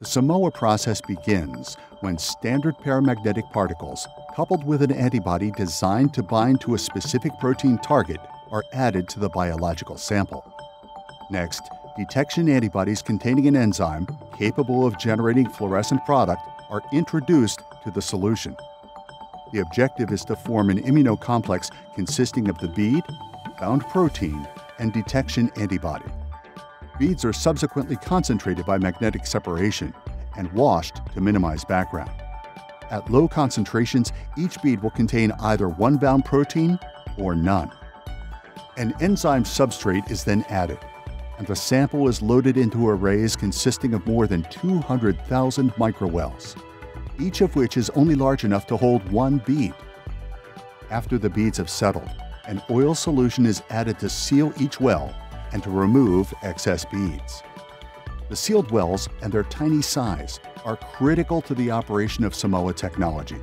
The Simoa process begins when standard paramagnetic particles, coupled with an antibody designed to bind to a specific protein target, are added to the biological sample. Next, detection antibodies containing an enzyme capable of generating fluorescent product are introduced to the solution. The objective is to form an immunocomplex consisting of the bead, bound protein, and detection antibody. Beads are subsequently concentrated by magnetic separation and washed to minimize background. At low concentrations, each bead will contain either one bound protein or none. An enzyme substrate is then added, and the sample is loaded into arrays consisting of more than 200,000 microwells, each of which is only large enough to hold one bead. After the beads have settled, an oil solution is added to seal each well and to remove excess beads. The sealed wells and their tiny size are critical to the operation of Simoa technology